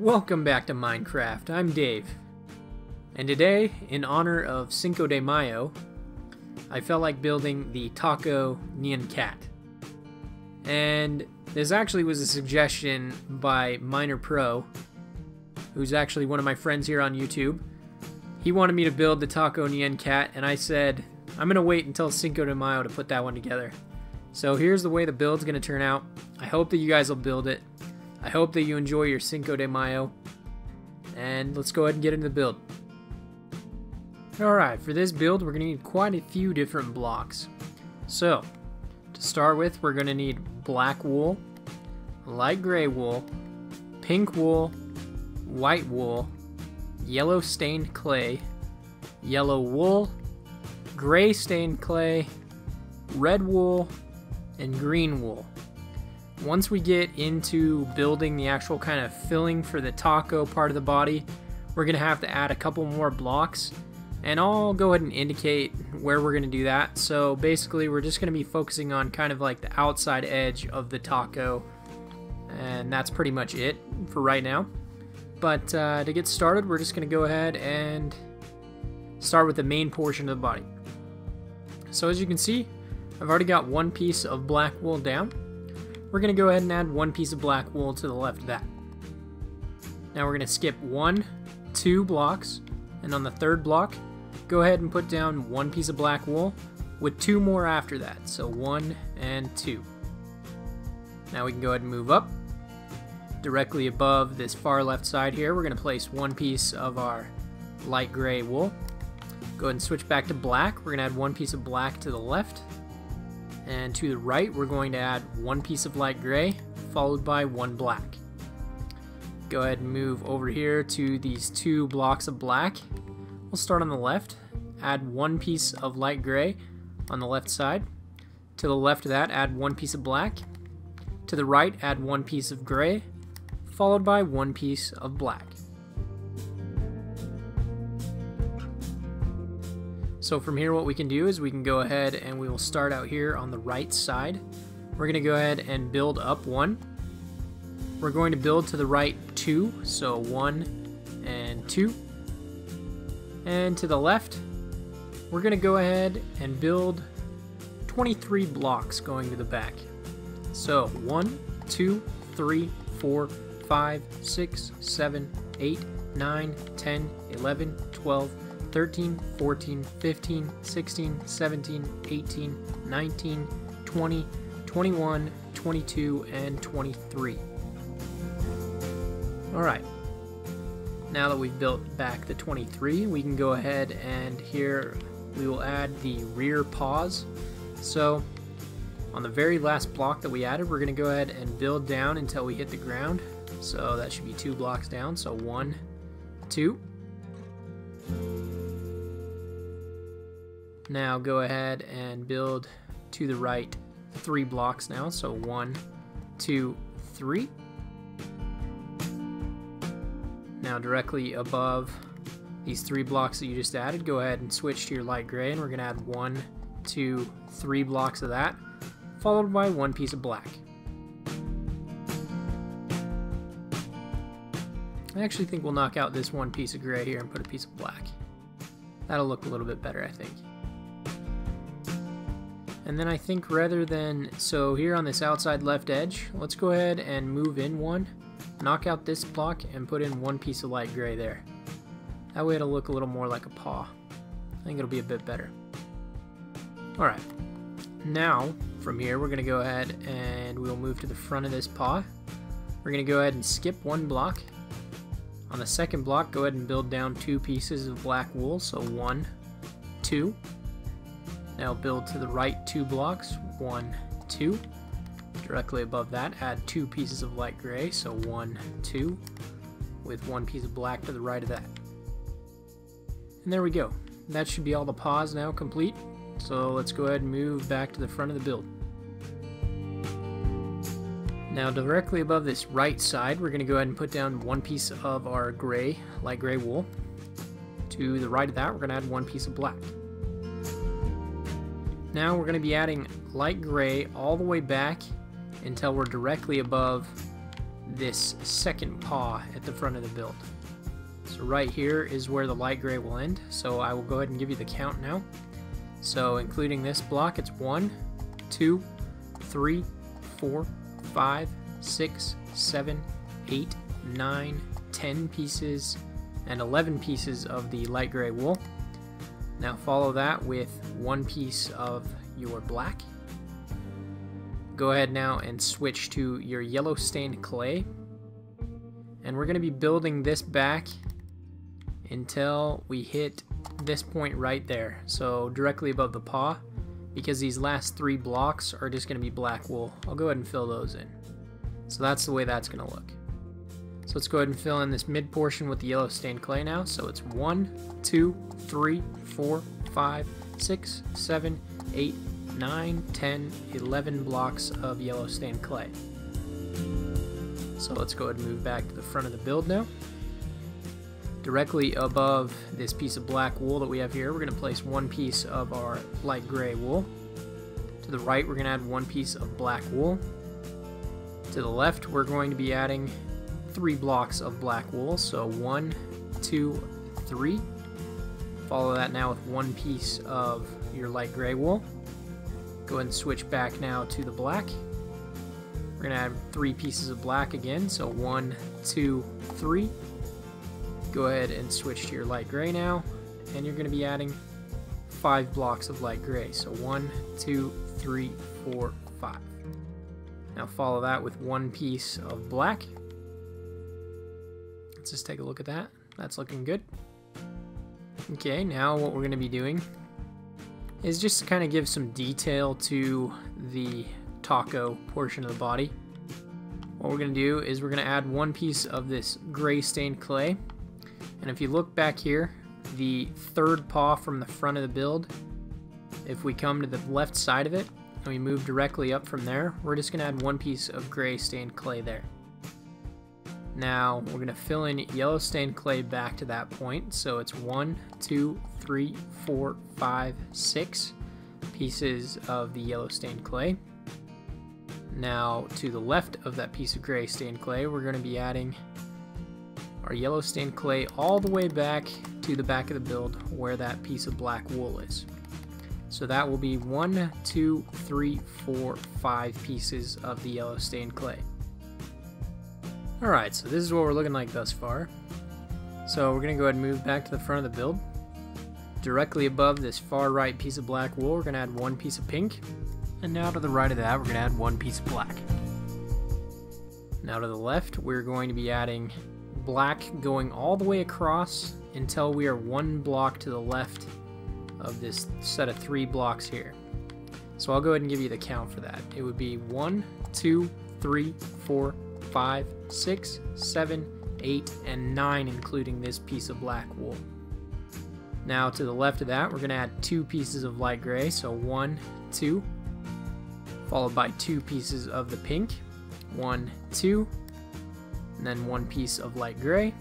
Welcome back to Minecraft. I'm Dave. And today, in honor of Cinco de Mayo, I felt like building the Taco Nyan Cat. And this actually was a suggestion by Miner Pro, who's actually one of my friends here on YouTube. He wanted me to build the Taco Nyan Cat, and I said, I'm going to wait until Cinco de Mayo to put that one together. So here's the way the build's going to turn out. I hope that you guys will build it. I hope that you enjoy your Cinco de Mayo. And let's go ahead and get into the build. Alright, for this build we're going to need quite a few different blocks. So, to start with we're going to need black wool, light gray wool, pink wool, white wool, yellow stained clay, yellow wool, gray stained clay, red wool, and green wool. Once we get into building the actual kind of filling for the taco part of the body, we're going to have to add a couple more blocks. And I'll go ahead and indicate where we're going to do that. So basically, we're just going to be focusing on kind of like the outside edge of the taco. And that's pretty much it for right now. But uh, to get started, we're just going to go ahead and start with the main portion of the body. So as you can see, I've already got one piece of black wool down. We're going to go ahead and add one piece of black wool to the left of that. Now we're going to skip one, two blocks, and on the third block, go ahead and put down one piece of black wool with two more after that. So one and two. Now we can go ahead and move up. Directly above this far left side here, we're going to place one piece of our light gray wool. Go ahead and switch back to black. We're going to add one piece of black to the left and to the right, we're going to add one piece of light gray, followed by one black. Go ahead and move over here to these two blocks of black. We'll start on the left, add one piece of light gray on the left side. To the left of that, add one piece of black. To the right, add one piece of gray, followed by one piece of black. So from here what we can do is we can go ahead and we will start out here on the right side. We're going to go ahead and build up one. We're going to build to the right two, so one and two. And to the left, we're going to go ahead and build 23 blocks going to the back. So one, two, three, four, five, six, seven, eight, nine, 10, 11, 12, 13, 14, 15, 16, 17, 18, 19, 20, 21, 22, and 23. Alright, now that we've built back the 23, we can go ahead and here we will add the rear paws. So on the very last block that we added, we're going to go ahead and build down until we hit the ground. So that should be two blocks down. So one, two, Now go ahead and build to the right three blocks now. So one, two, three. Now directly above these three blocks that you just added, go ahead and switch to your light gray and we're gonna add one, two, three blocks of that, followed by one piece of black. I actually think we'll knock out this one piece of gray here and put a piece of black. That'll look a little bit better, I think. And then I think rather than, so here on this outside left edge, let's go ahead and move in one, knock out this block, and put in one piece of light gray there. That way it'll look a little more like a paw. I think it'll be a bit better. Alright, now from here we're to go ahead and we'll move to the front of this paw. We're to go ahead and skip one block. On the second block, go ahead and build down two pieces of black wool, so one, two. Now build to the right two blocks, one, two. Directly above that, add two pieces of light gray, so one, two, with one piece of black to the right of that. And there we go. That should be all the paws now complete. So let's go ahead and move back to the front of the build. Now directly above this right side, we're going to go ahead and put down one piece of our gray, light gray wool. To the right of that, we're going to add one piece of black. Now we're going to be adding light gray all the way back until we're directly above this second paw at the front of the build. So right here is where the light gray will end. So I will go ahead and give you the count now. So including this block, it's one, two, three, four, five, six, seven, eight, nine, ten pieces, and 11 pieces of the light gray wool. Now follow that with one piece of your black. Go ahead now and switch to your yellow stained clay. And we're going to be building this back until we hit this point right there. So directly above the paw because these last three blocks are just going to be black wool. I'll go ahead and fill those in. So that's the way that's going to look. So let's go ahead and fill in this mid portion with the yellow stained clay now. So it's one, two, three, four, five, six, seven, eight, nine, ten, eleven blocks of yellow stained clay. So let's go ahead and move back to the front of the build now. Directly above this piece of black wool that we have here, we're going to place one piece of our light gray wool. To the right, we're going to add one piece of black wool. To the left, we're going to be adding three blocks of black wool. So one, two, three. Follow that now with one piece of your light gray wool. Go ahead and switch back now to the black. We're to add three pieces of black again. So one, two, three go ahead and switch to your light gray now and you're to be adding five blocks of light gray so one two three four five now follow that with one piece of black just take a look at that. That's looking good. Okay now what we're going to be doing is just to kind of give some detail to the taco portion of the body. What we're going to do is we're going to add one piece of this gray stained clay. And if you look back here, the third paw from the front of the build, if we come to the left side of it and we move directly up from there, we're just going to add one piece of gray stained clay there. Now we're going to fill in yellow stained clay back to that point. So it's one, two, three, four, five, six pieces of the yellow stained clay. Now to the left of that piece of gray stained clay, we're going to be adding our yellow stained clay all the way back to the back of the build where that piece of black wool is. So that will be one, two, three, four, five pieces of the yellow stained clay. Alright, so this is what we're looking like thus far. So we're going to go ahead and move back to the front of the build. Directly above this far right piece of black wool, we're going to add one piece of pink. And now to the right of that, we're going to add one piece of black. Now to the left, we're going to be adding black going all the way across until we are one block to the left of this set of three blocks here. So I'll go ahead and give you the count for that. It would be one, two, three, four, five, six, seven, eight, and nine, including this piece of black wool. Now to the left of that, we're going to add two pieces of light gray, so one, two, followed by two pieces of the pink, one, two, and then one piece of light gray,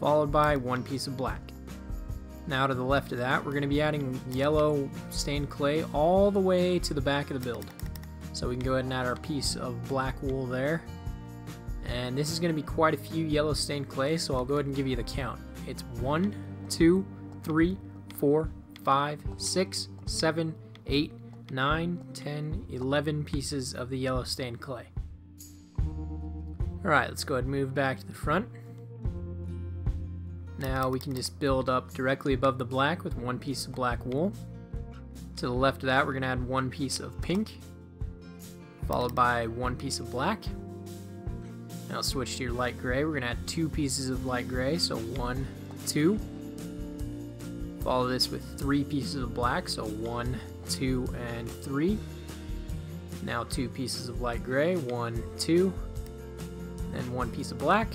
followed by one piece of black. Now to the left of that, we're going to be adding yellow stained clay all the way to the back of the build. So we can go ahead and add our piece of black wool there. And this is going to be quite a few yellow stained clay, so I'll go ahead and give you the count. It's one, two, three, four, five, six, seven, eight, nine, ten, eleven pieces of the yellow stained clay. Alright, let's go ahead and move back to the front. Now we can just build up directly above the black with one piece of black wool. To the left of that, we're going to add one piece of pink, followed by one piece of black. Now switch to your light gray. We're going to add two pieces of light gray, so one, two. Follow this with three pieces of black, so one, two, and three. Now two pieces of light gray, one, two, and one piece of black.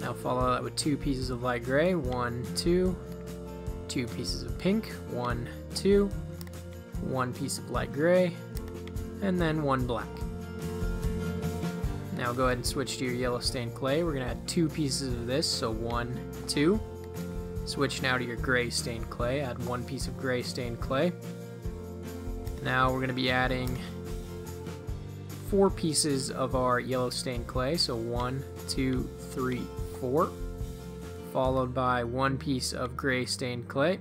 Now follow that with two pieces of light gray, one, two, two pieces of pink, one, two, one piece of light gray, and then one black. Now go ahead and switch to your yellow stained clay. We're going to add two pieces of this, so one, two. Switch now to your gray stained clay. Add one piece of gray stained clay. Now we're going to be adding four pieces of our yellow stained clay. So one, two, three, four. Followed by one piece of gray stained clay.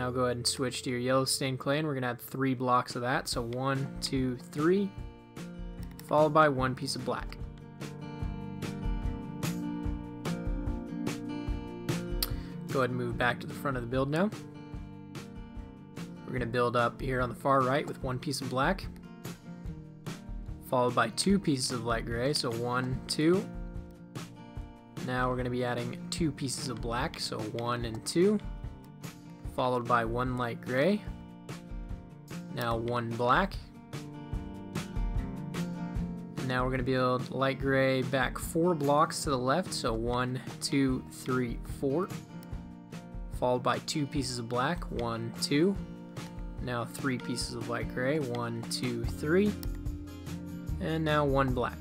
Now go ahead and switch to your yellow stained clay and we're to add three blocks of that. So one, two, three, followed by one piece of black. Go ahead and move back to the front of the build now. We're to build up here on the far right with one piece of black, followed by two pieces of light gray, so one, two. Now we're to be adding two pieces of black, so one and two, followed by one light gray. Now one black. Now we're going to build light gray back four blocks to the left, so one, two, three, four followed by two pieces of black, one, two. Now three pieces of light gray, one, two, three. And now one black.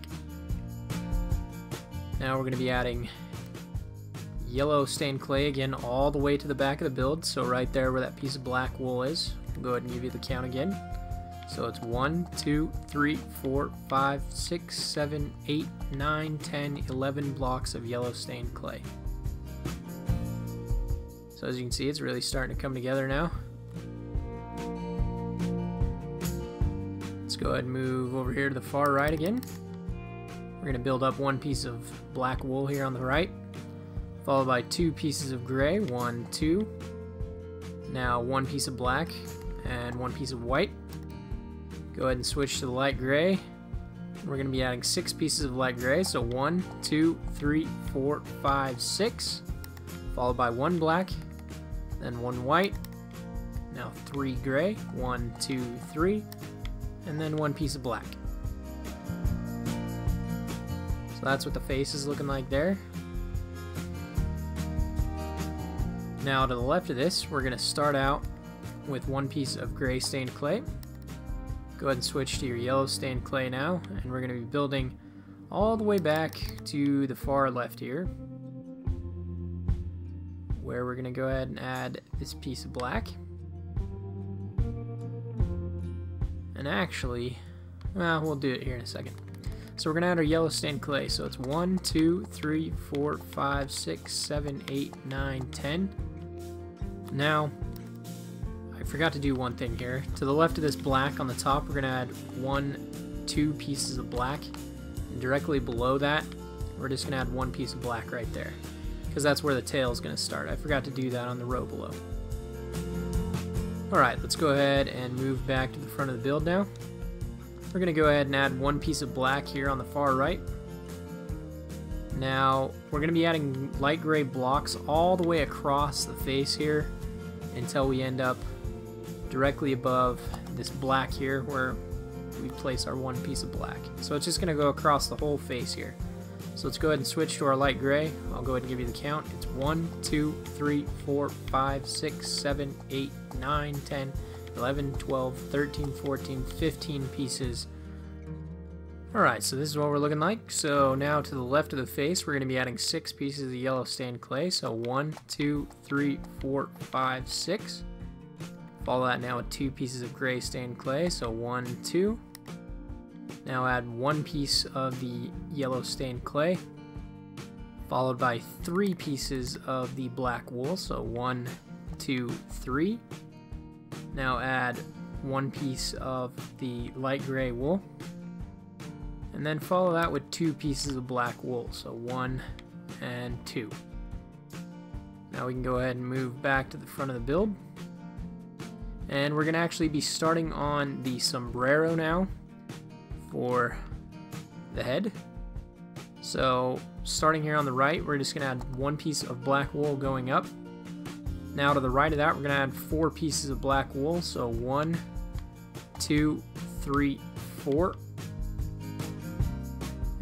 Now we're going to be adding yellow stained clay again all the way to the back of the build. So right there where that piece of black wool is, will go ahead and give you the count again. So it's 1, 2, 3, 4, 5, 6, 7, 8, 9, 10, 11 blocks of yellow stained clay. So as you can see, it's really starting to come together now. Let's go ahead and move over here to the far right again. We're going to build up one piece of black wool here on the right, followed by two pieces of gray, one, two. Now one piece of black and one piece of white. Go ahead and switch to the light gray. We're going to be adding six pieces of light gray, so one, two, three, four, five, six, followed by one black then one white, now three gray, one, two, three, and then one piece of black. So that's what the face is looking like there. Now to the left of this, we're going to start out with one piece of gray stained clay. Go ahead and switch to your yellow stained clay now, and we're going to be building all the way back to the far left here where we're going to go ahead and add this piece of black. And actually, well, we'll do it here in a second. So we're going to add our yellow stained clay. So it's 1, 2, 3, 4, 5, 6, 7, 8, 9, 10. Now, I forgot to do one thing here. To the left of this black on the top, we're going to add one, two pieces of black. And directly below that, we're just going to add one piece of black right there because that's where the tail is going to start. I forgot to do that on the row below. Alright, let's go ahead and move back to the front of the build now. We're going to go ahead and add one piece of black here on the far right. Now, we're going to be adding light gray blocks all the way across the face here until we end up directly above this black here where we place our one piece of black. So it's just going to go across the whole face here. So let's go ahead and switch to our light gray. I'll go ahead and give you the count. It's 1, 2, 3, 4, 5, 6, 7, 8, 9, 10, 11, 12, 13, 14, 15 pieces. Alright, so this is what we're looking like. So now to the left of the face, we're going to be adding 6 pieces of yellow stained clay. So 1, 2, 3, 4, 5, 6. Follow that now with 2 pieces of gray stained clay. So 1, 2. Now add one piece of the yellow stained clay, followed by three pieces of the black wool. So one, two, three. Now add one piece of the light gray wool. And then follow that with two pieces of black wool. So one and two. Now we can go ahead and move back to the front of the build. And we're going to actually be starting on the sombrero now for the head. So starting here on the right, we're just going to add one piece of black wool going up. Now to the right of that, we're going to add four pieces of black wool. So one, two, three, four.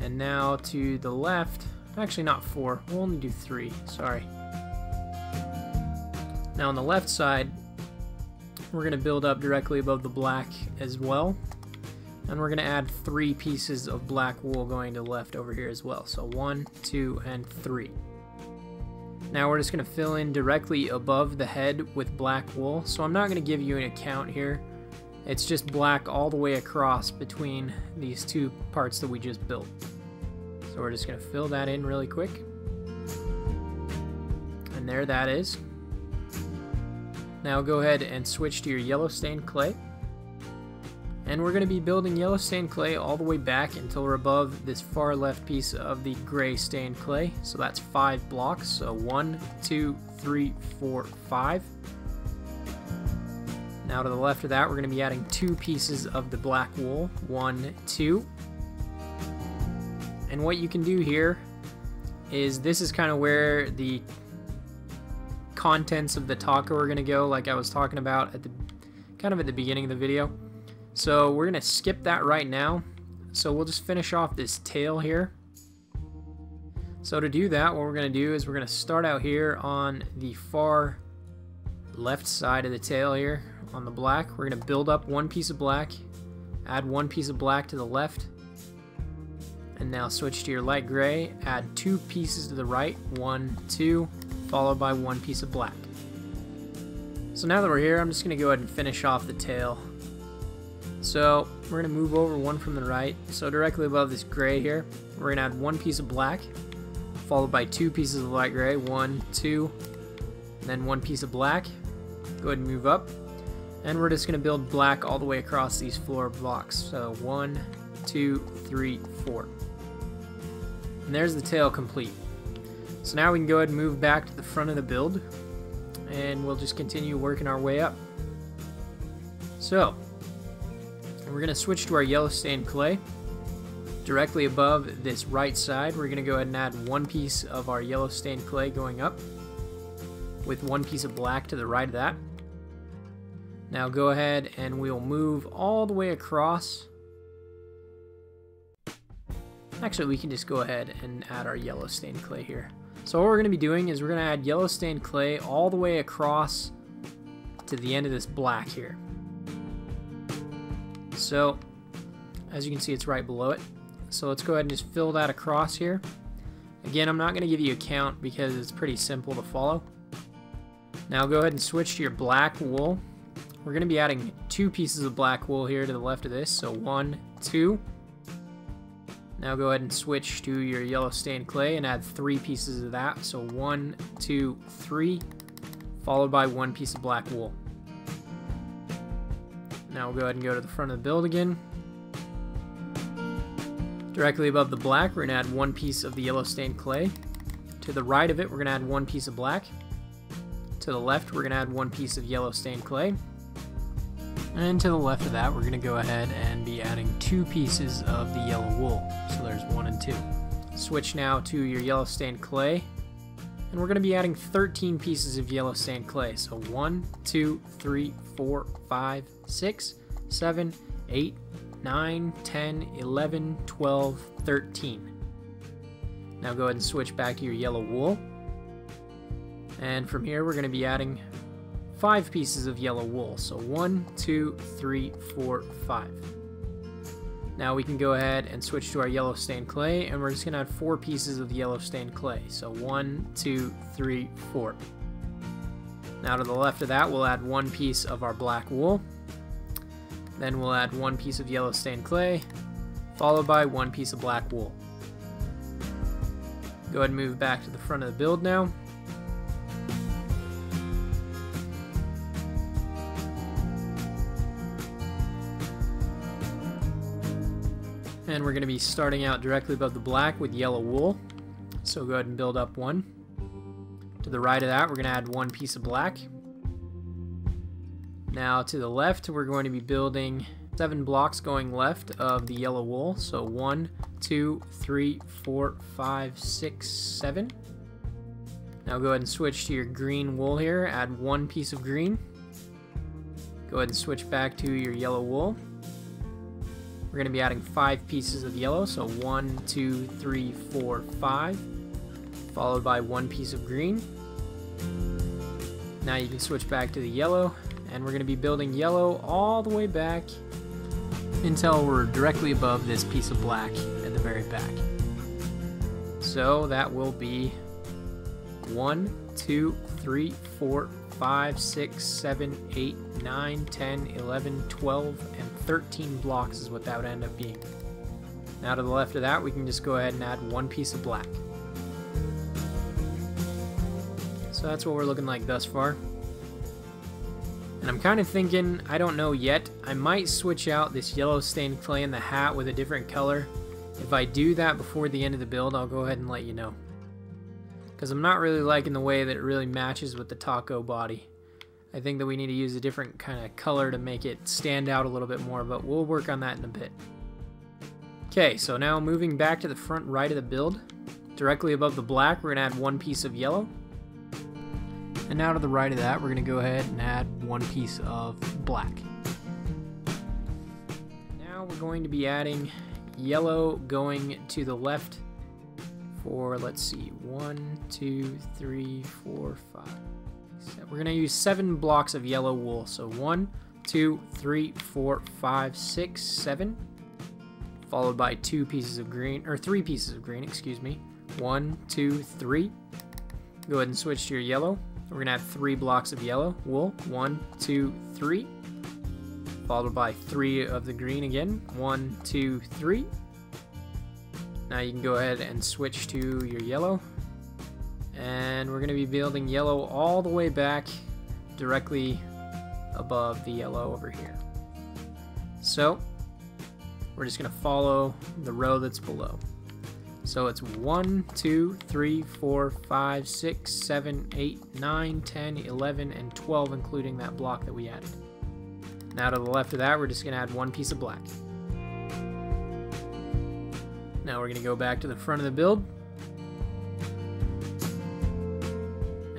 And now to the left, actually not four, we'll only do three, sorry. Now on the left side, we're going to build up directly above the black as well. And we're going to add three pieces of black wool going to the left over here as well. So one, two, and three. Now we're just going to fill in directly above the head with black wool. So I'm not going to give you an account here. It's just black all the way across between these two parts that we just built. So we're just going to fill that in really quick. And there that is. Now go ahead and switch to your yellow stained clay. And we're going to be building yellow stained clay all the way back until we're above this far left piece of the gray stained clay. So that's five blocks. So one, two, three, four, five. Now to the left of that, we're going to be adding two pieces of the black wool. One, two. And what you can do here is this is kind of where the contents of the taco are going to go, like I was talking about at the kind of at the beginning of the video. So we're going to skip that right now. So we'll just finish off this tail here. So to do that, what we're going to do is we're going to start out here on the far left side of the tail here on the black. We're going to build up one piece of black, add one piece of black to the left, and now switch to your light gray, add two pieces to the right, one, two, followed by one piece of black. So now that we're here, I'm just going to go ahead and finish off the tail so we're going to move over one from the right. So directly above this gray here, we're going to add one piece of black, followed by two pieces of light gray. One, two, then one piece of black. Go ahead and move up. And we're just going to build black all the way across these floor blocks. So one, two, three, four. And there's the tail complete. So now we can go ahead and move back to the front of the build. And we'll just continue working our way up. So, we're going to switch to our yellow stained clay. Directly above this right side, we're going to go ahead and add one piece of our yellow stained clay going up with one piece of black to the right of that. Now go ahead and we'll move all the way across. Actually, we can just go ahead and add our yellow stained clay here. So what we're going to be doing is we're going to add yellow stained clay all the way across to the end of this black here. So, as you can see, it's right below it. So let's go ahead and just fill that across here. Again, I'm not going to give you a count because it's pretty simple to follow. Now go ahead and switch to your black wool. We're going to be adding two pieces of black wool here to the left of this. So one, two. Now go ahead and switch to your yellow stained clay and add three pieces of that. So one, two, three, followed by one piece of black wool. Now we'll go ahead and go to the front of the build again. Directly above the black, we're going to add one piece of the yellow stained clay. To the right of it, we're going to add one piece of black. To the left, we're going to add one piece of yellow stained clay. And to the left of that, we're going to go ahead and be adding two pieces of the yellow wool. So there's one and two. Switch now to your yellow stained clay and we're going to be adding 13 pieces of yellow stained clay. So 1, 2, 3, 4, 5, 6, 7, 8, 9, 10, 11, 12, 13. Now go ahead and switch back to your yellow wool. And from here we're going to be adding 5 pieces of yellow wool. So 1, 2, 3, 4, 5. Now we can go ahead and switch to our yellow stained clay and we're just to add four pieces of yellow stained clay. So one, two, three, four. Now to the left of that we'll add one piece of our black wool. Then we'll add one piece of yellow stained clay followed by one piece of black wool. Go ahead and move back to the front of the build now. We're going to be starting out directly above the black with yellow wool. So go ahead and build up one. To the right of that, we're going to add one piece of black. Now to the left, we're going to be building seven blocks going left of the yellow wool. So one, two, three, four, five, six, seven. Now go ahead and switch to your green wool here. Add one piece of green. Go ahead and switch back to your yellow wool. We're going to be adding five pieces of yellow, so one, two, three, four, five, followed by one piece of green. Now you can switch back to the yellow, and we're going to be building yellow all the way back until we're directly above this piece of black at the very back. So that will be one, two, 3, 4, 5, 6, 7, 8, 9, 10, 11, 12, and 13 blocks is what that would end up being. Now to the left of that, we can just go ahead and add one piece of black. So that's what we're looking like thus far. And I'm kind of thinking, I don't know yet, I might switch out this yellow stained clay in the hat with a different color. If I do that before the end of the build, I'll go ahead and let you know. Because I'm not really liking the way that it really matches with the taco body. I think that we need to use a different kind of color to make it stand out a little bit more, but we'll work on that in a bit. Okay, so now moving back to the front right of the build, directly above the black, we're going to add one piece of yellow. And now to the right of that, we're going to go ahead and add one piece of black. Now we're going to be adding yellow going to the left for, let's see, one, two, three, four, five. We're going to use seven blocks of yellow wool. So one, two, three, four, five, six, seven. Followed by two pieces of green, or three pieces of green, excuse me. One, two, three. Go ahead and switch to your yellow. We're gonna have three blocks of yellow wool. One, two, three. Followed by three of the green again. One, two, three. Now you can go ahead and switch to your yellow. And we're gonna be building yellow all the way back directly above the yellow over here. So we're just gonna follow the row that's below. So it's 1, 2, 3, 4, 5, 6, 7, 8, 9, 10, 11, and 12, including that block that we added. Now to the left of that, we're just going to add one piece of black. Now we're going to go back to the front of the build.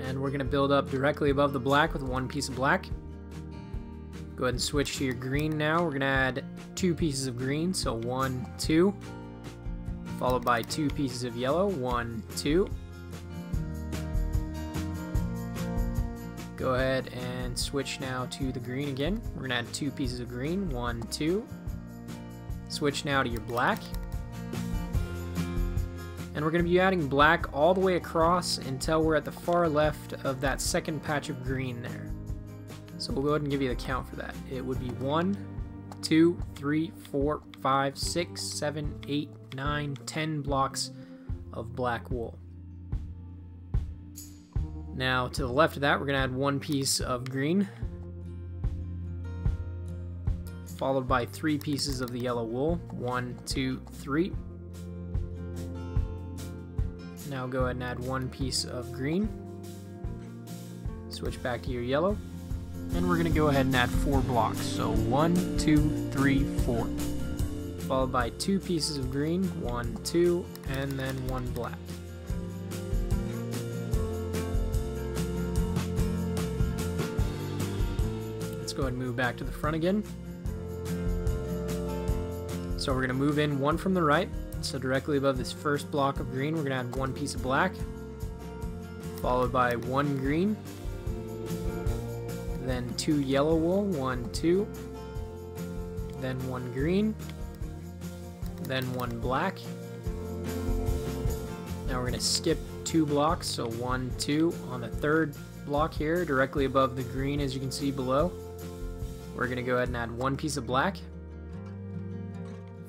And we're going to build up directly above the black with one piece of black. Go ahead and switch to your green now. We're going to add two pieces of green, so one, two followed by two pieces of yellow. One, two. Go ahead and switch now to the green again. We're going to add two pieces of green. One, two. Switch now to your black. And we're going to be adding black all the way across until we're at the far left of that second patch of green there. So we'll go ahead and give you the count for that. It would be one, two, three, four, five, six, seven, eight, nine, ten blocks of black wool. Now to the left of that, we're going to add one piece of green, followed by three pieces of the yellow wool. One, two, three. Now go ahead and add one piece of green. Switch back to your yellow. And we're going to go ahead and add four blocks. So one, two, three, four followed by two pieces of green, one, two, and then one black. Let's go ahead and move back to the front again. So we're going to move in one from the right. So directly above this first block of green, we're to add one piece of black, followed by one green, then two yellow wool, one, two, then one green, then one black. Now we're to skip two blocks, so one, two on the third block here, directly above the green as you can see below. We're to go ahead and add one piece of black,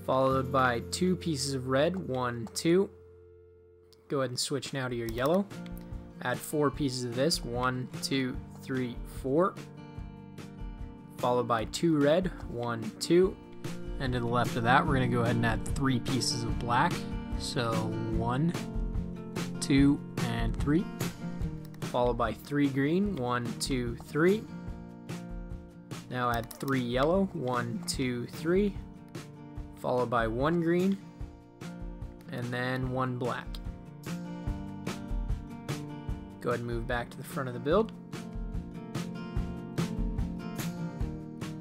followed by two pieces of red, one, two. Go ahead and switch now to your yellow. Add four pieces of this, one, two, three, four. Followed by two red, one, two. And to the left of that, we're going to go ahead and add three pieces of black. So one, two, and three. Followed by three green. One, two, three. Now add three yellow. One, two, three. Followed by one green. And then one black. Go ahead and move back to the front of the build.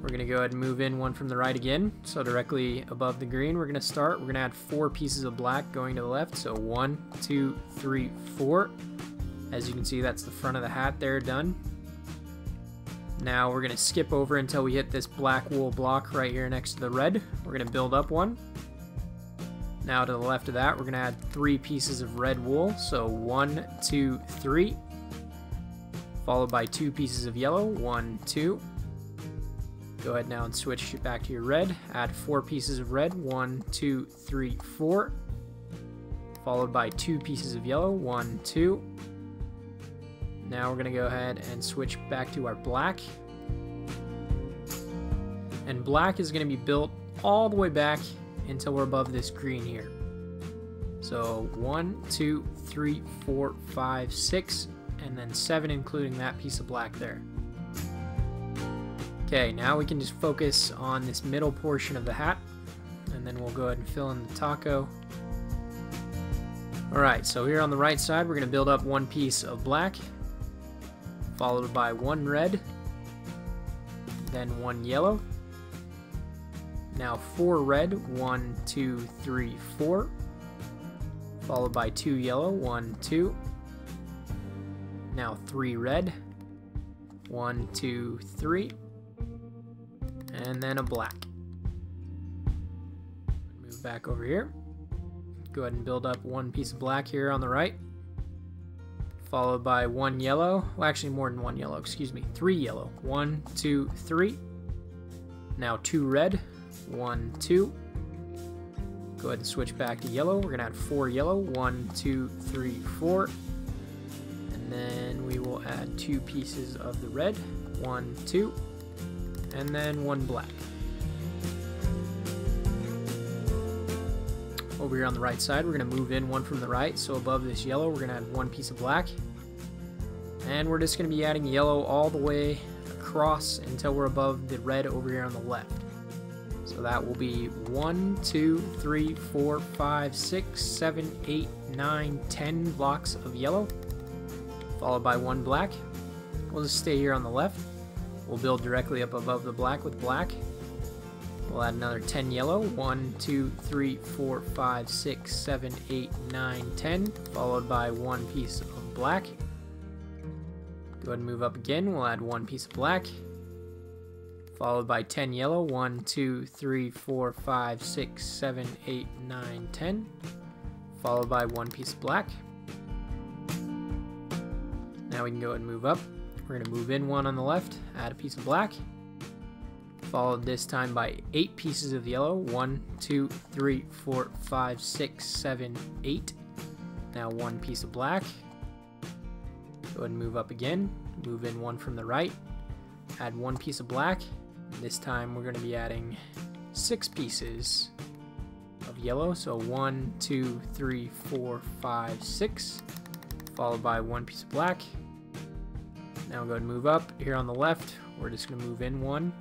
We're to go ahead and move in one from the right again. So directly above the green, we're to start. We're to add four pieces of black going to the left. So one, two, three, four. As you can see, that's the front of the hat there done. Now we're going to skip over until we hit this black wool block right here next to the red. We're going to build up one. Now to the left of that, we're going to add three pieces of red wool. So one, two, three. followed by two pieces of yellow, one, two. Go ahead now and switch it back to your red. Add four pieces of red, one, two, three, four. Followed by two pieces of yellow, one, two. Now we're gonna go ahead and switch back to our black. And black is gonna be built all the way back until we're above this green here. So one, two, three, four, five, six, and then seven including that piece of black there. Okay, now we can just focus on this middle portion of the hat, and then we'll go ahead and fill in the taco. Alright, so here on the right side, we're going to build up one piece of black, followed by one red, then one yellow. Now four red, one, two, three, four, followed by two yellow, one, two. Now three red, one, two, three, and then a black. Move back over here. Go ahead and build up one piece of black here on the right followed by one yellow. Well, actually, more than one yellow, excuse me. Three yellow. One, two, three. Now two red. One, two. Go ahead and switch back to yellow. We're going to add four yellow. One, two, three, four. And then we will add two pieces of the red. One, two. And then one black. Over here on the right side, we're going to move in one from the right. So above this yellow, we're going to add one piece of black. And we're just going to be adding yellow all the way across until we're above the red over here on the left. So that will be 1, 2, 3, 4, 5, 6, 7, 8, 9, 10 blocks of yellow, followed by one black. We'll just stay here on the left. We'll build directly up above the black with black. We'll add another 10 yellow. 1, 2, 3, 4, 5, 6, 7, 8, 9, 10, followed by one piece of black. Go ahead and move up again. We'll add one piece of black, followed by 10 yellow. 1, 2, 3, 4, 5, 6, 7, 8, 9, 10, followed by one piece of black. Now we can go ahead and move up. We're going to move in one on the left, add a piece of black, followed this time by eight pieces of yellow. One, two, three, four, five, six, seven, eight. Now one piece of black. Go ahead and move up again. Move in one from the right. Add one piece of black. This time we're going to be adding six pieces of yellow. So one, two, three, four, five, six. Followed by one piece of black. Now go ahead and move up. Here on the left, we're just going to move in one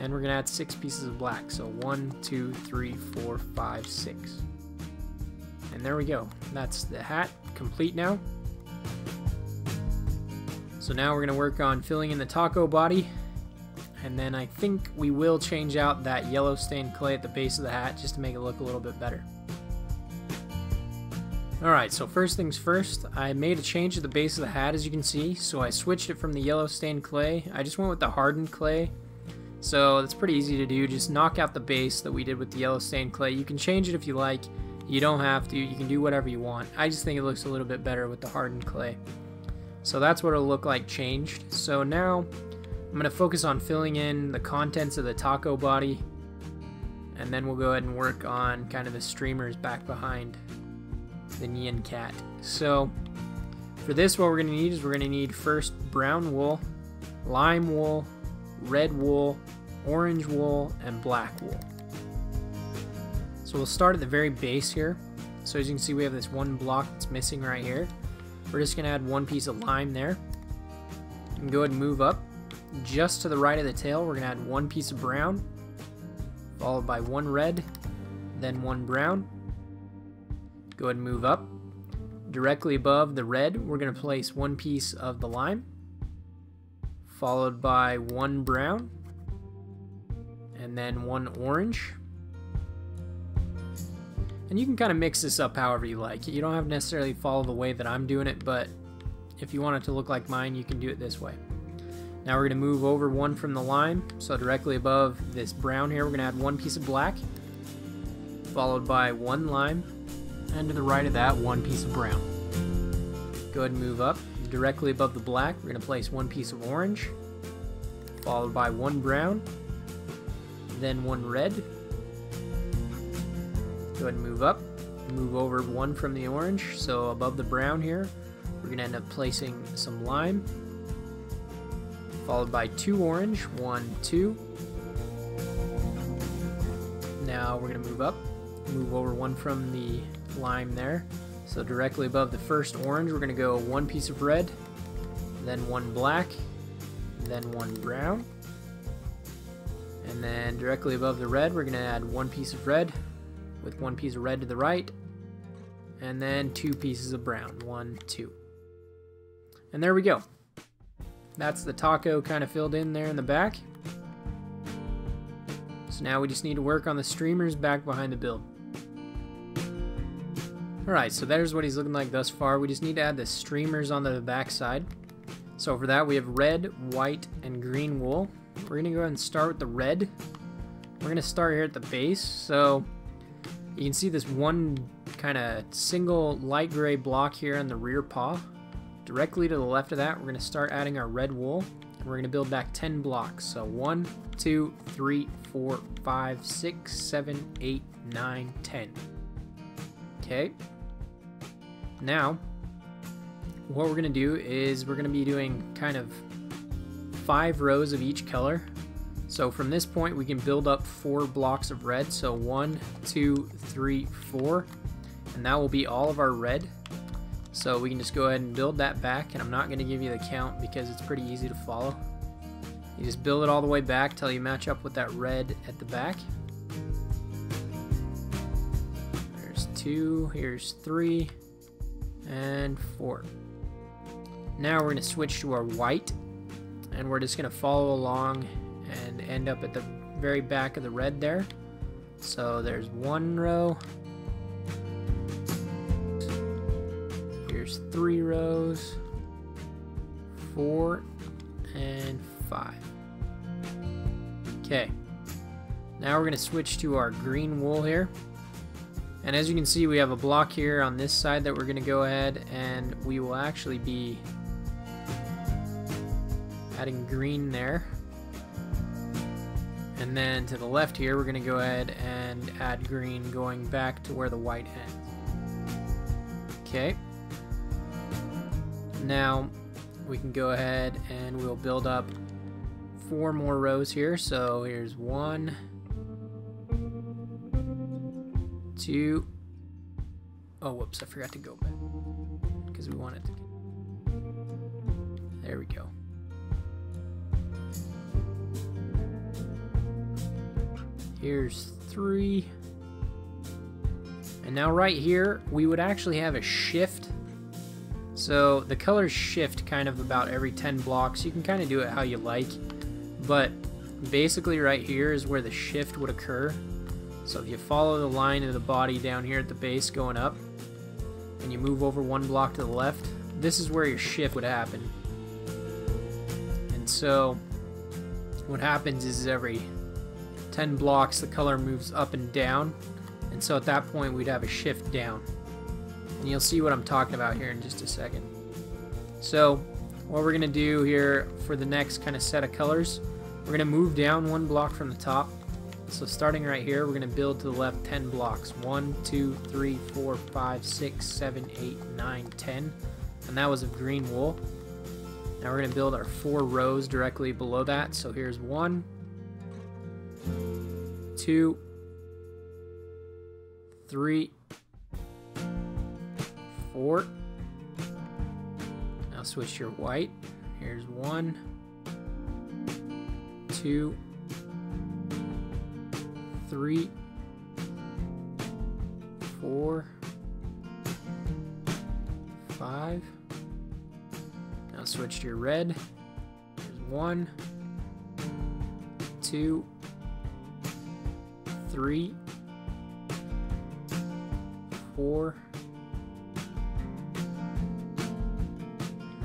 and we're gonna add six pieces of black. So one, two, three, four, five, six. And there we go. That's the hat complete now. So now we're gonna work on filling in the taco body. And then I think we will change out that yellow stained clay at the base of the hat just to make it look a little bit better. Alright, so first things first, I made a change at the base of the hat as you can see. So I switched it from the yellow stained clay. I just went with the hardened clay so it's pretty easy to do. Just knock out the base that we did with the yellow stained clay. You can change it if you like. You don't have to. You can do whatever you want. I just think it looks a little bit better with the hardened clay. So that's what it'll look like changed. So now I'm going to focus on filling in the contents of the taco body. And then we'll go ahead and work on kind of the streamers back behind the Nyan cat. So for this what we're going to need is we're going to need first brown wool, lime wool, red wool, orange wool, and black wool. So we'll start at the very base here. So as you can see, we have this one block that's missing right here. We're just gonna add one piece of lime there. And go ahead and move up. Just to the right of the tail, we're gonna add one piece of brown, followed by one red, then one brown. Go ahead and move up. Directly above the red, we're gonna place one piece of the lime, followed by one brown, and then one orange. And you can kind of mix this up however you like. You don't have to necessarily follow the way that I'm doing it, but if you want it to look like mine, you can do it this way. Now we're going to move over one from the lime. So directly above this brown here, we're going to add one piece of black, followed by one lime, and to the right of that, one piece of brown. Go ahead and move up. directly above the black, we're going to place one piece of orange, followed by one brown, then one red. Go ahead and move up, move over one from the orange, so above the brown here, we're going to end up placing some lime, followed by two orange, one, two. Now we're going to move up, move over one from the lime there, so directly above the first orange, we're going to go one piece of red, then one black, then one brown. And then directly above the red, we're going to add one piece of red with one piece of red to the right, and then two pieces of brown. One, two. And there we go. That's the taco kind of filled in there in the back. So now we just need to work on the streamers back behind the build. Alright, so there's what he's looking like thus far. We just need to add the streamers on the back side. So for that we have red, white, and green wool. We're to go ahead and start with the red. We're to start here at the base. So you can see this one kind of single light gray block here on the rear paw. Directly to the left of that, we're to start adding our red wool. And we're to build back 10 blocks. So 1, 2, 3, 4, 5, 6, 7, 8, 9, 10. Okay, now, what we're to do is we're to be doing kind of five rows of each color. So from this point, we can build up four blocks of red. So one, two, three, four, and that will be all of our red. So we can just go ahead and build that back, and I'm not going to give you the count because it's pretty easy to follow. You just build it all the way back till you match up with that red at the back. There's two, here's three, and four. Now we're going to switch to our white and we're just going to follow along and end up at the very back of the red there. So there's one row. Here's three rows, four, and five. Okay, now we're going to switch to our green wool here. And as you can see, we have a block here on this side that we're going to go ahead and we will actually be adding green there. And then to the left here, we're going to go ahead and add green going back to where the white ends. Okay. Now we can go ahead and we'll build up four more rows here. So here's one, two. Oh, whoops, I forgot to go back. Because we wanted to. There we go. Here's three. And now right here, we would actually have a shift. So the colors shift kind of about every 10 blocks. You can kind of do it how you like. But basically right here is where the shift would occur. So if you follow the line of the body down here at the base going up, and you move over one block to the left, this is where your shift would happen. And so what happens is every 10 blocks the color moves up and down, and so at that point we'd have a shift down. And you'll see what I'm talking about here in just a second. So what we're going to do here for the next kind of set of colors, we're going to move down one block from the top so starting right here, we're going to build to the left 10 blocks. 1, 2, 3, 4, 5, 6, 7, 8, 9, 10. And that was of green wool. Now we're going to build our four rows directly below that. So here's one, two, three, four. Now switch your white. Here's one, two, three, four, five. Now switch to your red. There's one, two, three, four,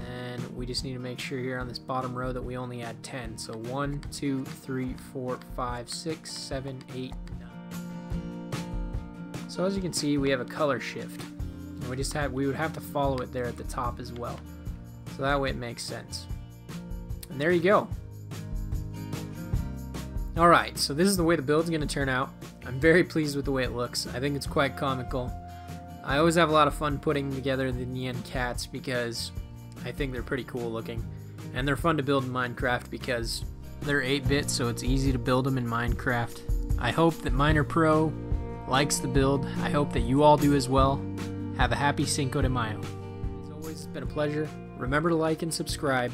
and we just need to make sure here on this bottom row that we only add 10. So 1, 2, 3, 4, 5, 6, 7, 8, 9. So as you can see, we have a color shift. And we just have we would have to follow it there at the top as well. So that way it makes sense. And there you go. Alright, so this is the way the build's going to turn out. I'm very pleased with the way it looks. I think it's quite comical. I always have a lot of fun putting together the Nyan cats because I think they're pretty cool looking. And they're fun to build in Minecraft because they're 8-bit, so it's easy to build them in Minecraft. I hope that Miner Pro likes the build. I hope that you all do as well. Have a happy Cinco de Mayo. As always, it's been a pleasure. Remember to like and subscribe,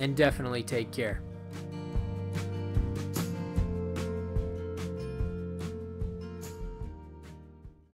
and definitely take care.